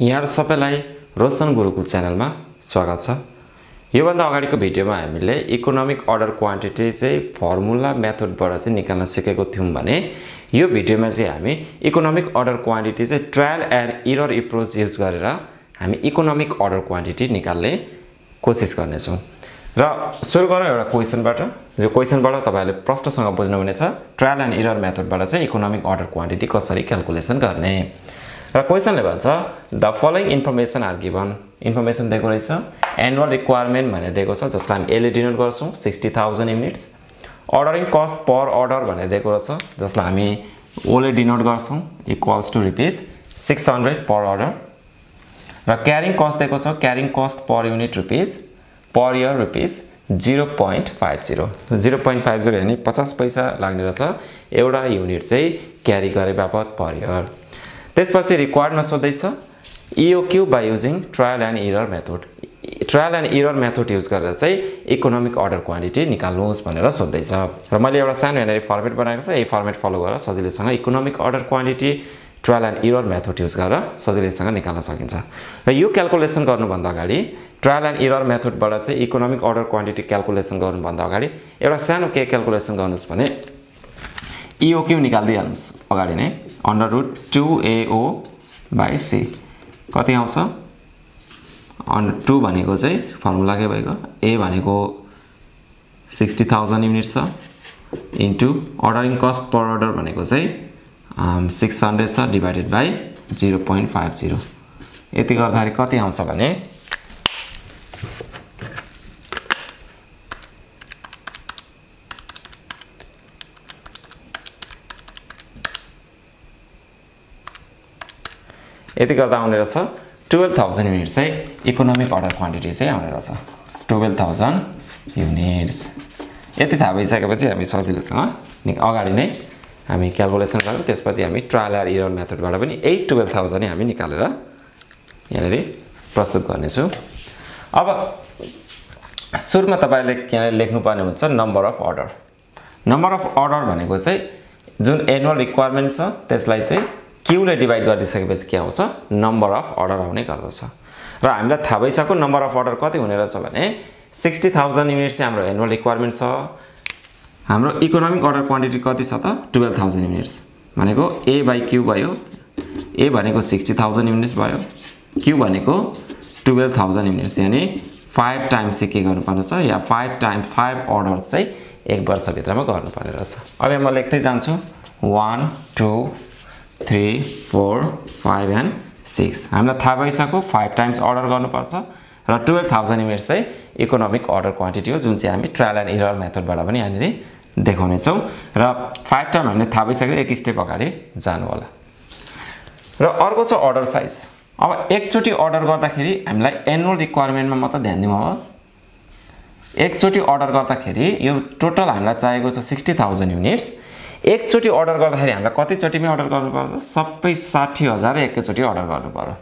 यहाँहरू सबैलाई रोशन गुरुकुल च्यानलमा स्वागत छ। योभन्दा अगाडिको भिडियोमा हामीले इकोनोमिक अर्डर क्वान्टिटी चाहिँ फर्मुला मेथडबाट चाहिँ निकाल्न सिकेको थियौँ भने यो भिडियोमा चाहिँ हामी इकोनोमिक अर्डर क्वान्टिटी चाहिँ trial and error approach use गरेर हामी इकोनोमिक अर्डर क्वान्टिटी निकाल्ने कोसिस गर्नेछौँ। र सुरु गरौँ एउटा क्वेसनबाट जो क्वेसनबाट तपाईँहरूले प्रश्नसँग बुझ्नुहुनेछ ट्रायल एन्ड इरर मेथडबाट चाहिँ इकोनोमिक अर्डर क्वान्टिटी कसरी क्यालकुलेसन गर्ने। र क्वेसनले भन्छ the following information are given information दिएको रहेछ। एनुअल रिक्वायरमेन्ट भनेर दिएको छ जसलाई हामी एले डिनोट गर्छौँ sixty thousand units ordering cost per order भनेर दिएको रहेछ जसलाई हामी ओले डिनोट गर्छौँ equals to rupees six hundred per order र क्यारिङ कस्ट दिएको छ carrying cost per unit rupees per year rupees zero point five zero zero point five zero हेर्ने पचास पैसा लाग्ने रहेछ एउटा युनिट चाहिँ क्यारी गरे बापत पर इयर त्यसपछि रिक्वायर्डमा सोध्दैछ। EOQ by using trial and error method trial and error method use गरेर चाहिँ इकोनोमिक अर्डर क्वान्टिटी निकाल्नुहोस् भनेर सोध्दैछ। र मैले एउटा सानो यहाँनिर फर्मेट बनाएको छ। यही फर्मेट फलो गरेर सजिलैसँग economic order quantity trial and error method use गरेर सजिलैसँग निकाल्न सकिन्छ। र यो क्यालकुलेसन गर्नुभन्दा अगाडि ट्रायल एन्ड इरर मेथडबाट चाहिँ इकोनोमिक अर्डर क्वान्टिटी क्यालकुलेसन गर्नुभन्दा अगाडि एउटा सानो के क्यालकुलेसन गर्नुहोस् भने इओक्यु निकालिदिइहाल्नुहोस्। अगाडि नै। Under root two AO by C कति आउँछ? अन्डर टू भनेको चाहिँ फर्मुलाकै भएको? ए भनेको सिक्सटी थाउजन्ड युनिट छ. Into ordering cost per order भनेको चाहिँ सिक्स हन्ड्रेड छ divided by zero point five zero यति गर्दाखेरि कति आउँछ भने यति गर्दा आउने रहेछ टुवेल्भ थाउजन्ड युनिट चाहिँ इकोनोमिक अर्डर क्वान्टिटी चाहिँ आउने रहेछ। टुवेल्भ थाउजन्ड युनिट्स यति थाहा भइसकेपछि हामी सजिलोसँग अगाडि नै हामी क्यालकुलेसन गऱ्यौँ। त्यसपछि हामी ट्रायल आर इयर मेथडबाट पनि यही टुवेल्भ थाउजन्ड हामी निकालेर यहाँनिर प्रस्तुत गर्नेछौँ। अब सुरुमा तपाईँले यहाँ लेख्नुपर्ने हुन्छ number of order number of order भनेको चाहिँ जुन एनुअल रिक्वायरमेन्ट छ त्यसलाई चाहिँ क्युले डिभाइड गरिदिइसकेपछि के आउँछ? नम्बर अफ अर्डर आउने गर्दछ। र हामीलाई थाहा भइसक्यो नम्बर अफ अर्डर कति हुने रहेछ भने सिक्सटी थाउजन्ड युनिट चाहिँ हाम्रो एनुअल रिक्वायरमेन्ट छ। हाम्रो इकोनोमिक अर्डर क्वान्टिटी कति छ त? टुवेल्भ थाउजन्ड युनिट्स भनेको ए बाई क्यु भयो। ए भनेको सिक्सटी थाउजन्ड युनिट्स भयो। क्यु भनेको टुवेल्भ थाउजन्ड युनिट्स यानि फाइभ टाइम्स चाहिँ के गर्नुपर्ने छ या फाइभ टाइम फाइभ अर्डर चाहिँ एक वर्षभित्रमा गर्नुपर्ने रहेछ अब म लेख्दै जान्छु। One two three four five and six हामीलाई थाहा भइसक्यो फाइभ टाइम्स अर्डर गर्नुपर्छ र टुवेल्भ थाउजन्ड युनिट चाहिँ इकोनोमिक अर्डर क्वान्टिटी हो जुन चाहिँ हामी ट्रायल एन्ड इरर मेथडबाट पनि यहाँनिर देखाउनेछौँ। र फाइभ टाइम हामीले थाहा भइसक्यो एक स्टेप अगाडि जानु होला। र अर्को छ अर्डर साइज अब एकचोटि अर्डर गर्दाखेरि हामीलाई एनुअल रिक्वायरमेन्टमा मात्र ध्यान दिउँ अब। एकचोटि अर्डर गर्दाखेरि यो टोटल हामीलाई चाहिएको छ सिक्सटी थाउजन्ड युनिट्स एकचोटि अर्डर गर्दाखेरि हामीलाई कतिचोटिमै अर्डर गर्नुपर्छ? सबै साठी हजार एकैचोटि अर्डर गर्नु पऱ्यो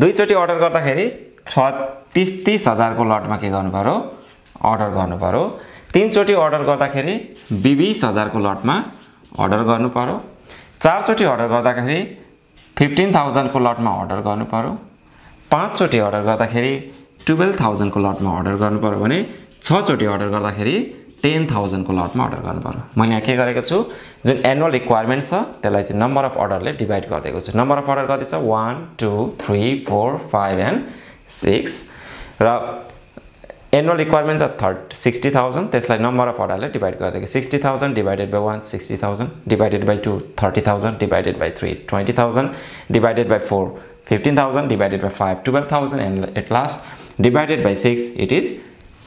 दुईचोटि अर्डर गर्दाखेरि तिस तिस हजारको लटमा के गर्नु पऱ्यो अर्डर गर्नु पऱ्यो तिनचोटि अर्डर गर्दाखेरि बिस हजारको लटमा अर्डर गर्नु पऱ्यो चारचोटि अर्डर गर्दाखेरि फिफ्टिन थाउजन्डको लटमा अर्डर गर्नु पऱ्यो पाँचचोटि अर्डर गर्दाखेरि टुवेल्भ थाउजन्डको लटमा अर्डर गर्नु पऱ्यो भने छचोटि अर्डर गर्दाखेरि टेन थाउजन्डको लटमा अर्डर गर्नु पर्यो मैले यहाँ के गरेको छु जुन एनुअल रिक्वायरमेन्ट छ त्यसलाई चाहिँ नम्बर अफ अर्डरले डिभाइड गरिदिएको छु। नम्बर अफ अर्डर कति छ? One two three four five and six र एनुअल रिक्वायरमेन्ट छ थर्ट सिक्सटी थाउजन्ड त्यसलाई नम्बर अफ अर्डरले डिभाइड गरिदिएको। Sixty thousand divided by one sixty thousand divided by two thirty thousand divided by three twenty thousand divided by four fifteen thousand divided by five twelve thousand and at last divided by six it is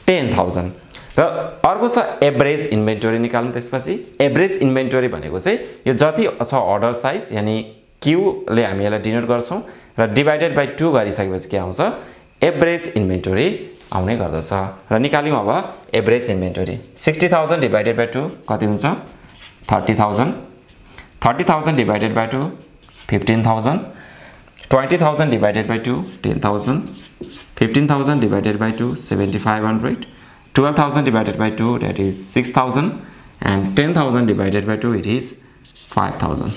ten thousand र अर्को छ average inventory निकाल्नु त्यसपछि। Average inventory भनेको चाहिँ यो जति छ अर्डर साइज यानि क्युले हामी यसलाई डिनोट गर्छौँ र डिभाइडेड बाई टू गरिसकेपछि के आउँछ? एभरेज इन्भेन्टोरी आउने गर्दछ। र निकाल्यौँ अब average inventory. Sixty thousand divided by two कति हुन्छ? Thirty thousand. Thirty thousand divided by two fifteen thousand. Twenty thousand divided by two ten thousand. Fifteen thousand divided by two seventy five hundred. 12,000 divided by 2 that is 6,000 and 10,000 divided by 2 it is 5,000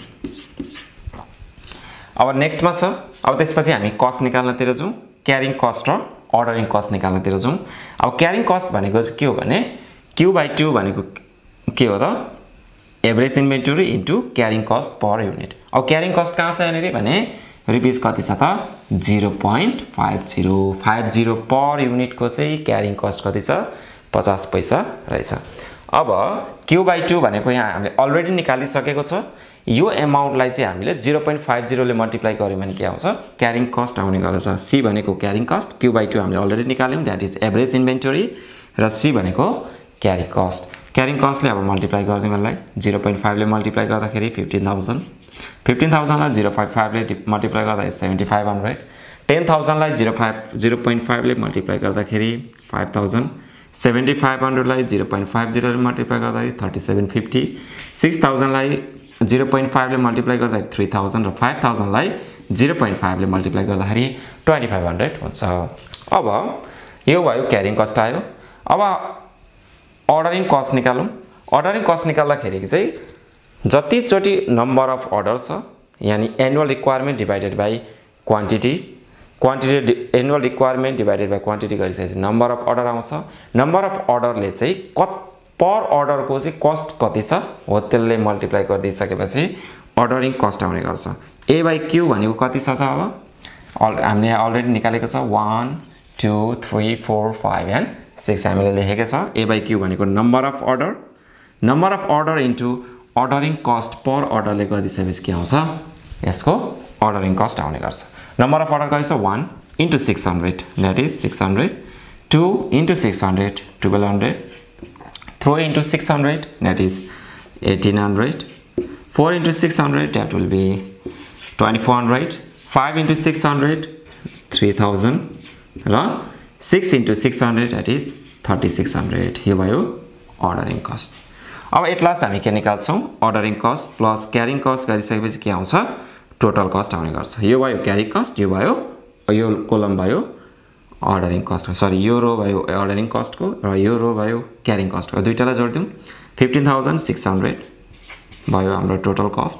अब नेक्स्टमा छ अब त्यसपछि हामी cost निकाल्नतिर जाउँ carrying cost र ordering cost निकाल्नतिर जाउँ। अब क्यारिङ कस्ट भनेको चाहिँ के हो भने क्यु बाई टू भनेको के हो त? Average inventory into carrying cost per unit अब क्यारिङ कस्ट कहाँ छ यहाँनिर? भने रुपिस कति छ त? Zero point five zero five zero per युनिटको चाहिँ क्यारिङ कस्ट कति छ? पचास पैसा रहेछ। अब क्यु बाई टू भनेको यहाँ हामीले अलरेडी निकालिसकेको छ। यो एमाउन्टलाई चाहिँ हामीले जिरो पोइन्ट फाइभ जिरोले मल्टिप्लाई गऱ्यो भने के आउँछ? क्यारिङ कस्ट आउने गर्दछ। सी भनेको carrying cost Q by two हामीले अलरेडी निकाल्यौँ। द्याट इज एभरेज इन्भेन्टोरी र सी भनेको क्यारिङ कस्ट क्यारिङ कस्टले अब मल्टिप्लाई गरिदिउँ यसलाई। जिरो पोइन्ट फाइभले मल्टिप्लाई गर्दाखेरि फिफ्टिन थाउजन्ड फिफ्टिन थाउजन्डलाई जिरो फाइभ फाइभले मल्टिप्लाई गर्दाखेरि सेभेन्टी फाइभ हन्ड्रेड टेन थाउजन्डलाई जिरो फाइभ जिरो पोइन्ट फाइभले मल्टिप्लाई गर्दाखेरि फाइभ थाउजन्ड सेभेन्टी फाइभ हन्ड्रेडलाई जिरो पोइन्ट फाइभ जिरोले मल्टिप्लाई गर्दाखेरि थर्टी सेभेन फिफ्टी। सिक्स थाउजन्डलाई जिरो पोइन्ट फाइभले मल्टिप्लाई गर्दाखेरि थ्री थाउजन्ड र फाइभ थाउजन्डलाई जिरो पोइन्ट फाइभले मल्टिप्लाई गर्दाखेरि ट्वेन्टी फाइभ हन्ड्रेड हुन्छ। अब यो भयो क्यारिङ कस्ट आयो। अब अर्डरिङ कस्ट निकालौँ। अर्डरिङ कस्ट निकाल्दाखेरि चाहिँ जतिचोटि नम्बर अफ अर्डर छ यानि annual requirement divided by quantity quantity annual requirement divided by quantity गरिसकेपछि नम्बर अफ अर्डर आउँछ। नम्बर अफ अर्डरले चाहिँ कत पर अर्डरको चाहिँ कस्ट कति छ हो त्यसले मल्टिप्लाई गरिदिइसकेपछि अर्डरिङ कस्ट आउने गर्छ। ए बाई क्यु भनेको कति छ त अब? अल हामीले अलरेडी निकालेको छ। One two three four five and six हामीले लेखेको छ। ए बाई क्यु भनेको number of order number of order into ordering cost per अर्डरले गरिदिइसकेपछि के आउँछ? यसको अर्डरिङ कस्ट आउने गर्छ। नम्बर अफ अर्डर कति छ one into six hundred that is six hundred two into six hundred twelve hundred three into six hundred that is eighteen hundred four into six hundred that will be twenty four hundred five into six hundred three thousand र six into six hundred that is thirty six hundred यो भयो ordering cost अब at last हामी के निकाल्छौँ? Ordering cost plus carrying cost गरिसकेपछि के आउँछ? टोटल कस्ट आउने गर्छ। यो भयो क्यारिङ कस्ट यो भयो यो कोलम भयो अर्डरिङ कस्ट सरी यो रो भयो अर्डरिङ कस्टको र यो रो भयो क्यारिङ कस्टको दुइटालाई जोडिदिउँ। फिफ्टिन थाउजन्ड सिक्स हन्ड्रेड भयो हाम्रो टोटल कस्ट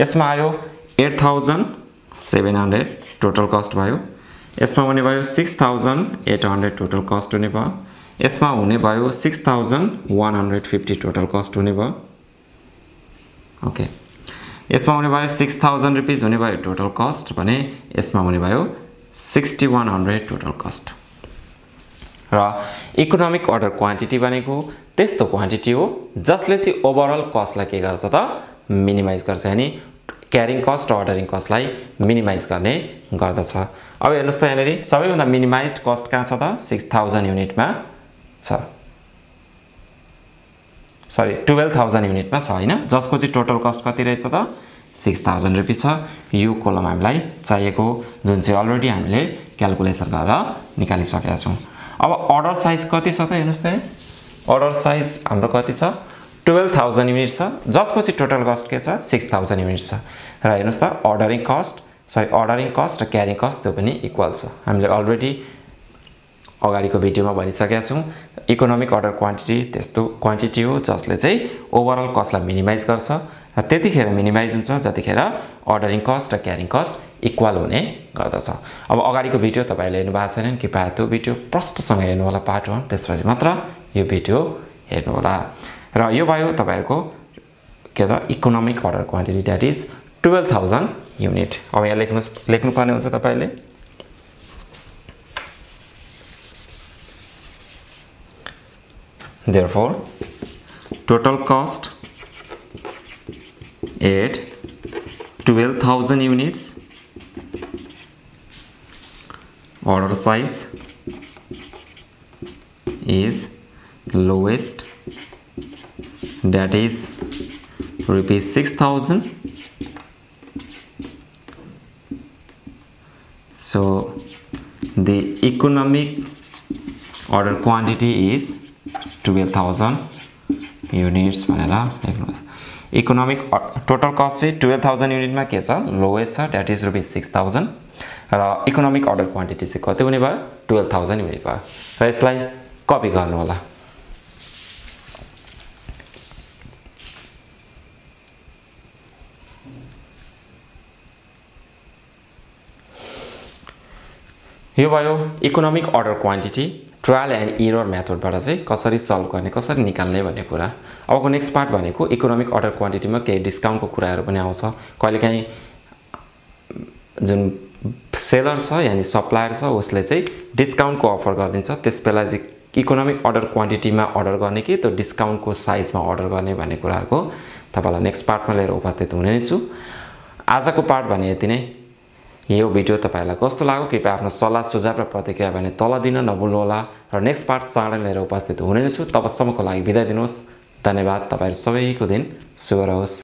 यसमा आयो eight thousand seven hundred total cost भयो। यसमा हुने भयो six thousand eight hundred total cost हुने भयो। यसमा हुने भयो six thousand one hundred fifty total cost हुने भयो। ओके यसमा हुने भयो सिक्स थाउजन्ड रुपिस हुने भयो टोटल कस्ट भने यसमा हुने भयो sixty one hundred total cost र इकोनोमिक अर्डर क्वान्टिटी भनेको त्यस्तो क्वान्टिटी हो जसले चाहिँ ओभरअल कस्टलाई के गर्छ त मिनिमाइज गर्छ यानि क्यारिङ कस्ट र अर्डरिङ कस्टलाई मिनिमाइज गर्ने गर्दछ। अब हेर्नुहोस् त यहाँनिर सबैभन्दा मिनिमाइज कस्ट कहाँ छ त? सिक्स थाउजन्ड युनिटमा छ। सरी टुवेल्भ थाउजन्ड युनिटमा छ होइन? जसको चाहिँ टोटल कस्ट कति रहेछ त? सिक्स थाउजन्ड रुपिस छ। यो कोलम हामीलाई चाहिएको जुन चाहिँ अलरेडी हामीले क्यालकुलेसन गरेर निकालिसकेका छौँ। अब अर्डर साइज कति छ त? हेर्नुहोस् त अर्डर साइज हाम्रो कति छ? टुवेल्भ थाउजन्ड युनिट छ। जसको चाहिँ टोटल कस्ट के छ? सिक्स थाउजन्ड युनिट छ। र हेर्नुहोस् त ordering cost sorry ordering cost र क्यारिङ कस्ट त्यो पनि इक्वल छ। हामीले अलरेडी अगाडिको भिडियोमा भनिसकेका छौँ। इकोनोमिक अर्डर क्वान्टिटी त्यस्तो क्वान्टिटी हो जसले चाहिँ ओभरअल कस्टलाई मिनिमाइज गर्छ र त्यतिखेर मिनिमाइज हुन्छ जतिखेर अर्डरिङ कस्ट र क्यारिङ कस्ट इक्वल हुने गर्दछ। अब अगाडिको भिडियो तपाईँहरूले हेर्नु भएको छैन कृपया त्यो भिडियो प्रष्टसँग हेर्नु होला पार्ट वान त्यसपछि मात्र यो भिडियो हेर्नु होला र यो भयो तपाईँहरूको के त economic order quantity that is twelve thousand unit अब यहाँ लेख्नुहोस् लेख्नुपर्ने हुन्छ तपाईँले। Therefore total cost at 12000 units. Order size is lowest that is rupees 6000 so the economic order quantity is twelve thousand units भनेर लेख्नुहोस् इकोनोमिक टोटल कस्ट चाहिँ twelve thousand युनिटमा के छ? लोएस्ट छ that is rupees six thousand र economic order quantity चाहिँ कति हुने भयो? टुवेल्भ थाउजन्ड युनिट भयो। र यसलाई कपी गर्नुहोला। यो भयो economic order quantity trial and error मेथडबाट चाहिँ कसरी सल्भ गर्ने कसरी निकाल्ने भन्ने कुरा। अबको नेक्स्ट पार्ट भनेको इकोनोमिक अर्डर क्वान्टिटीमा केही डिस्काउन्टको कुराहरू पनि आउँछ। कहिलेकाहीँ जुन सेलर छ यानि सप्लायर छ उसले चाहिँ डिस्काउन्टको अफर गरिदिन्छ। त्यस बेला चाहिँ इकोनोमिक अर्डर क्वान्टिटीमा अर्डर गर्ने कि त्यो डिस्काउन्टको साइजमा अर्डर गर्ने भन्ने कुराहरूको तपाईँलाई नेक्स्ट पार्टमा लिएर उपस्थित हुने नै छु आजको पार्ट भने यति नै। यो भिडियो तपाईँहरूलाई। कस्तो लाग्यो? कृपया आफ्नो सल्लाह सुझाव र प्रतिक्रिया भने तल दिन नभुल्नुहोला र नेक्स्ट पार्ट चाँडै लिएर उपस्थित हुने नै छु तबसम्मको लागि बिदा दिनुहोस्। धन्यवाद। तपाईँहरू सबैको दिन शुभ रहोस्।